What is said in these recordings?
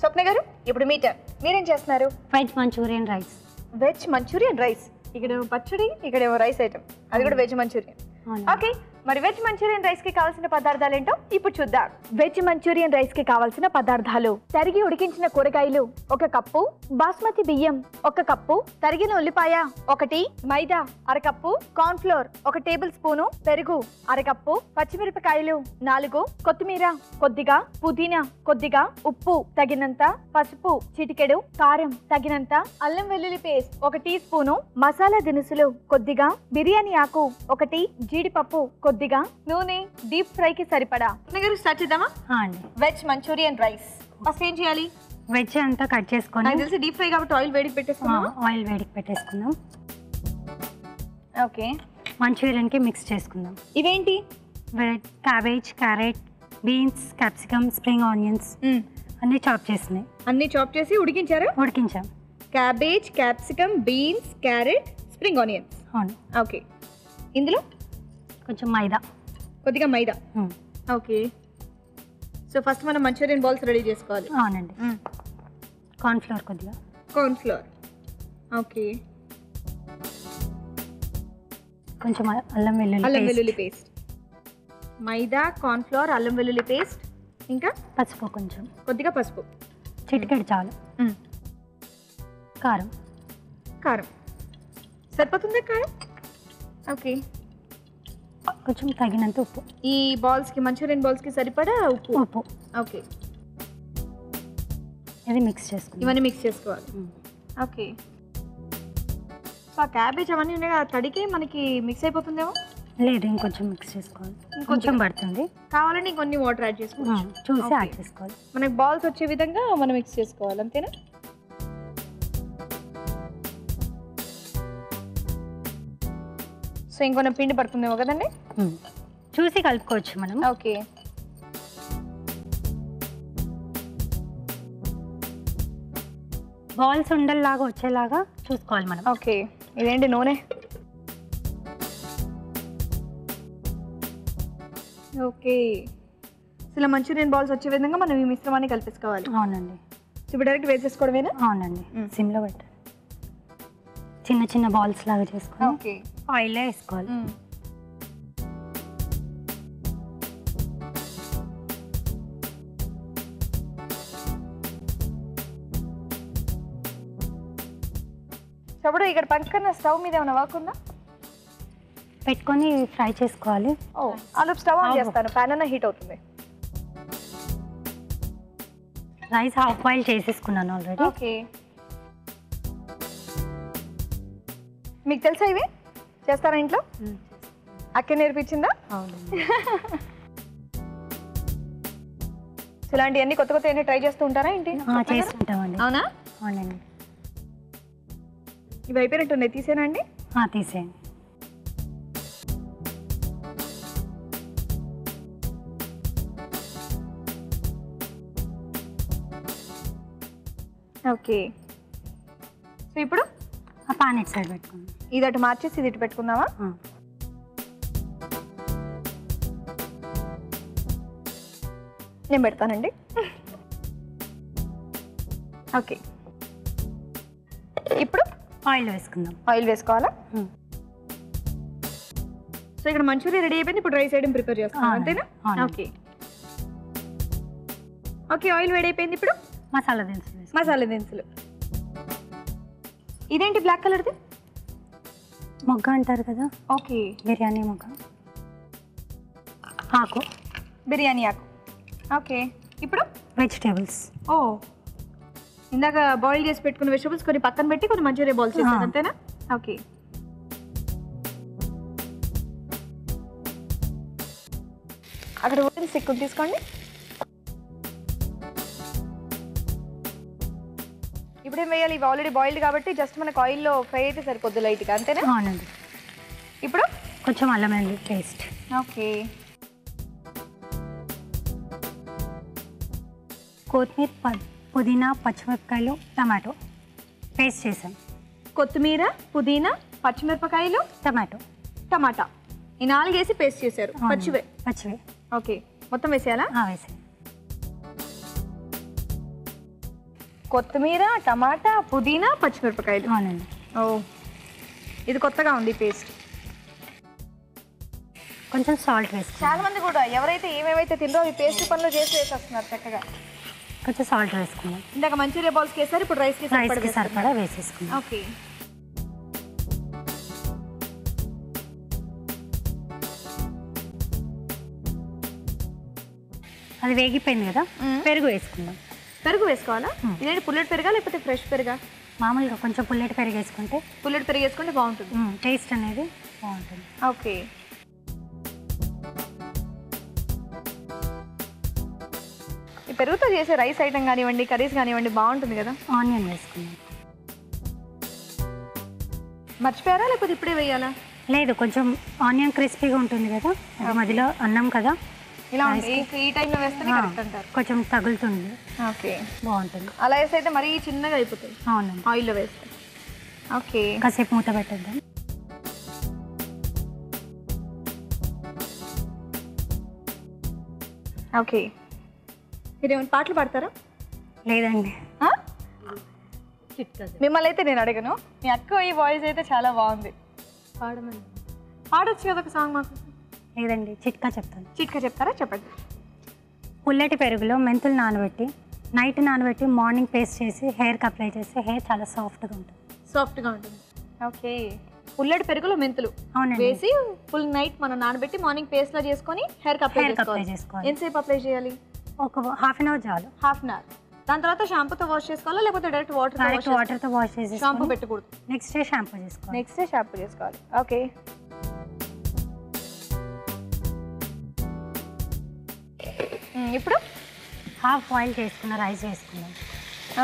స్వప్న గారు ఇప్పుడు మీ టర్న్ మీరేం చేస్తున్నారు? Veg manchurian rice veg manchurian rice ఇక్కడేమో పచ్చడి ఇక్కడేమో రైస్ ఐటమ్ అది కూడా వెజ్ మంచూరియన్. ఓకే మరి వెజ్ మంచూరియన్ రైస్కి కావాల్సిన పదార్థాలు ఏంటో ఇప్పుడు చూద్దాం. వెజ్ మంచూరియన్ రైస్కి కావాల్సిన పదార్థాలు. తరిగి ఉడికించిన కూరగాయలు ఒక కప్పు. బాస్మతి బియ్యం ఒక కప్పు. తరిగిన ఉల్లిపాయ ఒకటి. మైదా అరకప్పు కార్న్ ఫ్లోర్ ఒక టేబుల్ స్పూను. పెరుగు అరకప్పు పచ్చిమిరపకాయలు నాలుగు. కొత్తిమీర కొద్దిగా. పుదీనా కొద్దిగా. ఉప్పు తగినంత. పసుపు చిటికెడు. కారం తగినంత. అల్లం వెల్లుల్లి పేస్ట్ ఒక టీ స్పూను. మసాలా దినుసులు కొద్దిగా. బిర్యానీ ఆకు ఒకటి. జీడిపప్పు కొద్దిగా నూనె డీప్ ఫ్రై కి సరిపడా స్టార్ట్ చేద్దామా? అండి. Veg manchurian rice. ఫస్ట్ ఏం చేయాలి? వెజ్ అంతా కట్ చేసుకొని నాకు తెలిసి డీప్ ఫ్రై కాబట్టి ఆయిల్ వేడికి పెట్టేసుకున్నాం ఆయిల్ వేడికి పెట్టేసుకుందాం. ఓకే. మంచూరియన్కి మిక్స్ చేసుకుందాం. ఇవేంటి? Veg cabbage carrot beans capsicum spring onions అన్నీ చాప్ చేసినాయి. అన్ని చాప్ చేసి ఉడికించారు? ఉడికించాం. Cabbage capsicum beans carrot spring onions అవును. ఓకే. ఇందులో కొంచెం మైదా. కొద్దిగా మైదా. ఓకే. సో ఫస్ట్ మనం మంచూరియన్ బాల్స్ రెడీ చేసుకోవాలి. అవునండి. కార్న్ ఫ్లోర్ కొద్దిగా. Corn flour. ఓకే. కొంచెం అల్లం వెల్లుల్లి అల్లం వెల్లుల్లి పేస్ట్. మైదా కార్న్ ఫ్లోర్ అల్లం వెల్లుల్లి పేస్ట్. ఇంకా? పసుపు కొంచెం. కొద్దిగా పసుపు. చిటికెడు చాలు. కారం. కారం. సరిపోతుందా కారం? ఓకే. కొంచెం తగినంత ఉప్పు. ఈ బాల్స్కి మంచూరియన్ బాల్స్కి సరిపడా ఉప్పు? ఉప్పు. ఓకే. ఇది మిక్స్ చేసుకుందాం. ఇవన్నీ మిక్స్ చేసుకోవాలి. ఓకే. సో ఆ క్యాబేజ్ అవన్నీ ఉన్నాయి కదా తడికి మనకి మిక్స్ అయిపోతుందేమో? లేదు ఇంకొంచెం మిక్స్ చేసుకోవాలి. ఇంకొంచెం. కొంచెం పడుతుంది. కావాలంటే ఇంకొన్ని వాటర్ యాడ్ చేసుకోవచ్చు. చూసి. యాడ్ చేసుకోవాలి. మనకి బాల్స్ వచ్చే విధంగా మనం మిక్స్ చేసుకోవాలి అంతేనా? సో ఇంకొన్న పిండి పడుతుందేమో కదండి. చూసి కలుపుకోవచ్చు మనం. ఓకే. బాల్స్ ఉండల్లాగా వచ్చేలాగా చూసుకోవాలి మనం. ఓకే. ఇదేంటి నూనె? ఓకే. ఇలా మంచూరియన్ బాల్స్ వచ్చే విధంగా మనం ఈ మిశ్రమాన్ని కలిపేసుకోవాలి. అవునండి. ఇప్పుడు డైరెక్ట్ వేసేసుకోవడమేనా అవునండి. సిమ్లో పెట్టాలి చిన్న చిన్న బాల్స్ లాగా చేసుకొని ఓకే. ఆయిల్లో వేసుకోవాలి. అప్పుడు ఇక్కడ పక్కన స్టవ్ మీద ఏమైనా వర్క్ ఉందా? పెట్టుకొని ఫ్రై చేసుకోవాలి. ఓ ఆలోపు స్టవ్ ఆన్. చేస్తాను. ప్యాన్ అన్న హీట్ అవుతుంది. రైస్ హాఫ్ బాయిల్ చేసేసుకున్నాను ఆల్రెడీ ఓకే మీకు తెలుసా ఇవి? చేస్తారా ఇంట్లో? అక్కే నేర్పించిందా? సో ఇలాంటివన్నీ కొత్త కొత్త ట్రై చేస్తూ ఉంటారా ఏంటి? చేస్తుంటామండి. అవునా? అవునండి. ఇవి అయిపోయినట్టున్నాయి. తీసేనండి తీసేయండి. ఓకే. సో ఇప్పుడు? పాన్ ఇటు సైడ్ పెట్టుకోండి ఇది అటు మార్చేసి ఇది ఇటు పెట్టుకుందామా. నేను పెడతానండి ఓకే ఇప్పుడు ఆయిల్ వేసుకుందాం ఆయిల్ వేసుకోవాలా. సో ఇక్కడ మంచూరియా రెడీ అయిపోయింది ఇప్పుడు రైస్ ఐటమ్ ప్రిపేర్ చేస్తాం. అంతేనా. ఓకే ఓకే ఆయిల్ వేడి అయిపోయింది ఇప్పుడు మసాలా దినుసులు. మసాలా దినుసులు ఇదేంటి బ్లాక్ కలర్ది మొగ్గ అంటారు కదా. ఓకే బిర్యానీ మొగ్గ. ఆకు. బిర్యానీ ఆకు. ఓకే ఇప్పుడు? వెజిటేబుల్స్ ఓ. ఇందాక బాయిల్ చేసి పెట్టుకున్న వెజిటబుల్స్ కొన్ని పక్కన పెట్టి కొన్ని మంచూరియా బాల్స్ చేస్తాను ఆ. అంతేనా? ఓకే అక్కడ ఊరి సిక్కు తీసుకోండి. ఇప్పుడేం వేయాలి ఇవి ఆల్రెడీ బాయిల్డ్ కాబట్టి జస్ట్ మనకు ఆయిల్లో ఫ్రై అయితే సరిపోద్ది లైట్గా అంతేనా? అవునండి. ఇప్పుడు? కొంచెం అల్లం వెల్లుల్లి పేస్ట్ ఓకే. కొత్తిమీర పుదీనా పచ్చిమిరపకాయలు టమాటో. పేస్ట్ చేసాం. కొత్తిమీర పుదీనా పచ్చిమిరపకాయలు టమాటో. టమాటా. ఈ నాలుగు వేసి పేస్ట్ చేశారు. పచ్చివే. పచ్చివే. ఓకే. మొత్తం వేసేయాలా? ఆ, కొత్తిమీర టమాటా పుదీనా పచ్చిమిరపకాయలు. అవునండి. ఓ. ఇది కొత్తగా ఉంది పేస్ట్. కొంచెం సాల్ట్ వేసుకోవాలి చాలా మంది కూడా ఎవరైతే ఏమేమైతే తిందో అవి పేస్ట్ పనులు చేసి వేసేస్తున్నారు చక్కగా. కొంచెం సాల్ట్ వేసుకుందాం ఇందాక మంచూరియా బాల్స్ వేసారు ఇప్పుడు రైస్ రైస్కి సరిపడా వేసేసుకుందాం. ఓకే. అది వేగిపోయింది కదా. పెరుగు వేసుకుందాం. పెరుగు వేసుకోవాలా. ఇదేంటి పుల్లెట్ పెరుగా లేకపోతే ఫ్రెష్ పెరుగా? మామూలుగా కొంచెం పుల్లటి పెరుగు వేసుకుంటే పుల్లెట్ పెరుగు వేసుకుంటే బాగుంటుంది టేస్ట్ అనేది బాగుంటుంది. ఓకే. ఈ పెరుగుతో చేసే రైస్ ఐటమ్ కానివ్వండి కర్రీస్ కానివ్వండి బాగుంటుంది కదా? ఆనియన్ వేసుకుందాం. మర్చిపోయారా? లేకపోతే ఇప్పుడే వేయాలా? లేదు కొంచెం ఆనియన్ క్రిస్పీగా ఉంటుంది కదా మధ్యలో అన్నం కదా ఇలా ఈ- టైంలో వేస్తేనే ఆ, కరెక్ట్ అంటారు. కొంచెం తగులుతుంది. ఓకే. బాగుంటుంది. అలా వేస్తే అయితే మరీ చిన్నగా అయిపోతుంది అవునండి. ఆయిల్లో వేస్తే. ఓకే. కాసేపు మూత పెట్టేద్దాం. ఓకే. మీరు ఏమైనా పాటలు పాడతారా? లేదండి? మిమ్మల్ని అయితే నేను అడగను. మీ అక్క ఈ వాయిస్ అయితే చాలా బాగుంది. పాడమని. పాడొచ్చు కదా ఒక సాంగ్ మాకు. లేదండి చిట్కా చెప్తాను. చిట్కా చెప్తారా? చెప్పండి. పుల్లటి పెరుగులో మెంతులు నానబెట్టి నైట్ నానబెట్టి మార్నింగ్ పేస్ట్ చేసి హెయిర్కి అప్లై చేస్తే హెయిర్ చాలా సాఫ్ట్గా ఉంటుంది. సాఫ్ట్గా ఉంటుంది. ఓకే. పుల్లటి పెరుగులో మెంతులు అవునండి. వేసి ఫుల్ నైట్ మనం నానబెట్టి మార్నింగ్ పేస్ట్ లా చేసుకొని హెయిర్ అప్లై హెయిర్కి అప్లై చేసుకోవాలి. చేసుకోవాలి ఎంతసేపు అప్లై చేయాలి? ఒక హాఫ్ అన్ అవర్ చాలు. Half an hour. దాని తర్వాత షాంపూతో వాష్ చేసుకోవాలా? లేకపోతే డైరెక్ట్ వాటర్ డైరెక్ట్ వాటర్తో వాష్ చేసి షాంపూ పెట్టకూడదు. నెక్స్ట్ డే షాంపూ చేసుకోవాలి. నెక్స్ట్ డే షాంపూ చేసుకోవాలి. ఓకే. ఇప్పుడు హాఫ్ బాయిల్ చేసుకున్న రైస్ వేసుకుందాం.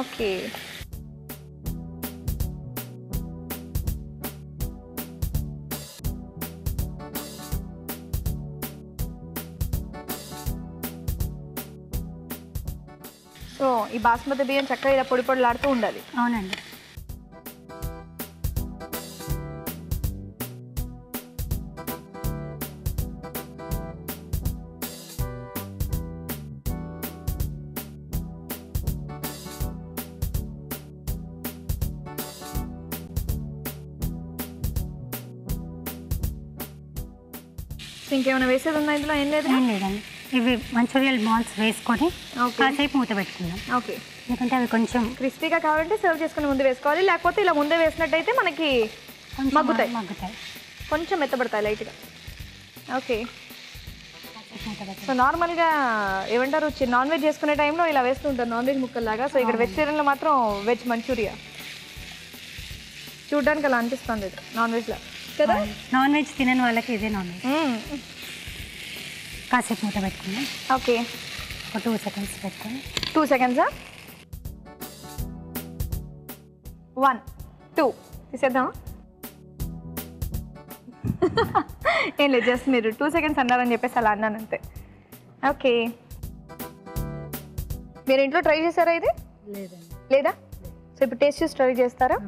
ఓకే. సో ఈ బాస్మతి బియ్యం చక్కగా ఇలా పొడి పొడిలాడుతూ ఉండాలి. అవునండి. ఇంకేమైనా వేసేది ఉందా ఇందులో? ఏం లేదు? ఏం లేదండి. ఇవి మంచూరియల్ బాల్స్ వేసుకొని కాసేపు మూత పెట్టుకుందాం. ఓకే. ఎందుకంటే అవి కొంచెం క్రిస్పీగా కావాలంటే సర్వ్ చేసుకుని ముందు వేసుకోవాలి. లేకపోతే ఇలా ముందే వేసినట్టయితే మనకి మగ్గుతాయి. మగ్గుతాయి. కొంచెం మెత్తబడతాయి లైట్గా. ఓకే. సో నార్మల్గా ఏమంటారు నాన్ వెజ్ చేసుకునే టైంలో ఇలా వేస్తూ ఉంటారు నాన్ వెజ్ ముక్కల్లాగా. సో ఇక్కడ వెజిటేరియన్లో మాత్రం వెజ్ మంచూరియా. చూడడానికి అలా అనిపిస్తుంది. నాన్ వెజ్లో కదా? నాన్ వెజ్ తినని వాళ్ళకి ఇదే నాన్ వెజ్. కాసేపు మూత పెట్టుకుందాం ఓకే. ఒక టూ సెకండ్స్ పెట్టుకొని టూ సెకండ్సా? One two. తీసేద్దామా? ఏం లేదు జస్ట్ మీరు టూ సెకండ్స్ అన్నారని చెప్పేసి అలా అన్నాను అంతే. ఓకే. మీరు ఇంట్లో ట్రై చేశారా ఇది? లేదా? సో ఇప్పుడు టేస్ట్ చూసి ట్రై చేస్తారా?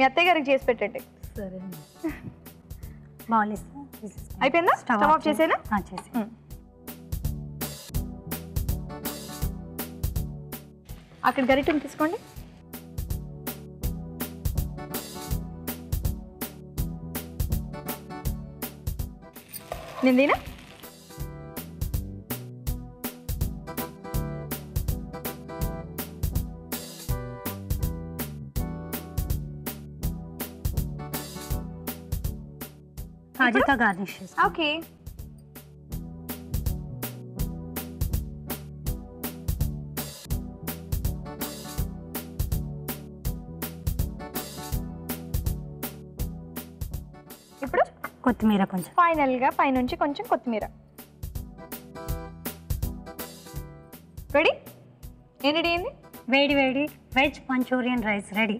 మీ అత్తయ్య గారికి చేసి పెట్టండి. సరే. అయిపోయిందా? స్టవ్ ఆఫ్ చేసేనా? చేసి అక్కడ గరిటెని తీసుకోండి. నిందినా? గార్నిష్ చేసుకోండి ఓకే ఇప్పుడు కొత్తిమీర కొంచెం. ఫైనల్గా పైనుంచి కొంచెం కొత్తిమీర. రెడీ ఏం రెడీ అయింది వేడి వేడి veg manchurian rice ready.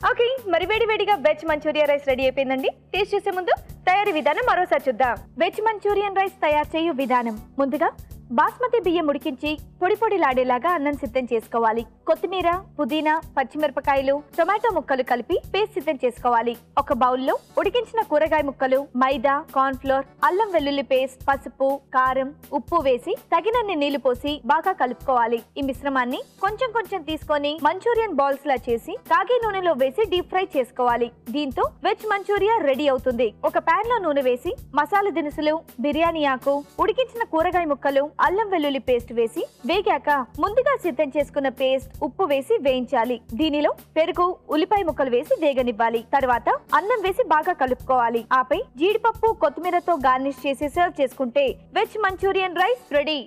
Okay మరి వేడి వేడిగా వెజ్ మంచూరియా రైస్ రెడీ అయిపోయిందండి. టేస్ట్ చేసే ముందు తయారీ విధానం మరోసారి చూద్దాం. వెజ్ మంచూరియన్ రైస్ తయారు చేయు విధానం. ముందుగా బాస్మతి బియ్యం ఉడికించి పొడి పొడిలాడేలాగా అన్నం సిద్ధం చేసుకోవాలి. కొత్తిమీర పుదీనా పచ్చిమిరపకాయలు టొమాటో ముక్కలు కలిపి పేస్ట్ సిద్ధం చేసుకోవాలి. ఒక బౌల్లో ఉడికించిన కూరగాయ ముక్కలు మైదా కార్న్ఫ్లోర్ అల్లం వెల్లుల్లి పేస్ట్ పసుపు కారం ఉప్పు వేసి తగినన్ని నీళ్ళు పోసి బాగా కలుపుకోవాలి. ఈ మిశ్రమాన్ని కొంచెం కొంచెం తీసుకొని మంచూరియన్ బాల్స్ లా చేసి కాగి నూనెలో వేసి డీప్ ఫ్రై చేసుకోవాలి. దీంతో వెజ్ మంచూరియా రెడీ అవుతుంది. ఒక ప్యాన్లో నూనె వేసి మసాలా దినుసులు బిర్యానీ ఆకు ఉడికించిన కూరగాయ ముక్కలు అల్లం వెల్లుల్లి పేస్ట్ వేసి వేగాక ముందుగా సిద్ధం చేసుకున్న పేస్ట్ ఉప్పు వేసి వేయించాలి. దీనిలో పెరుగు ఉల్లిపాయ ముక్కలు వేసి వేగనివ్వాలి. తర్వాత అన్నం వేసి బాగా కలుపుకోవాలి. ఆపై జీడిపప్పు కొత్తిమీరతో గార్నిష్ చేసి సర్వ్ చేసుకుంటే వెజ్ మంచూరియన్ రైస్ రెడీ.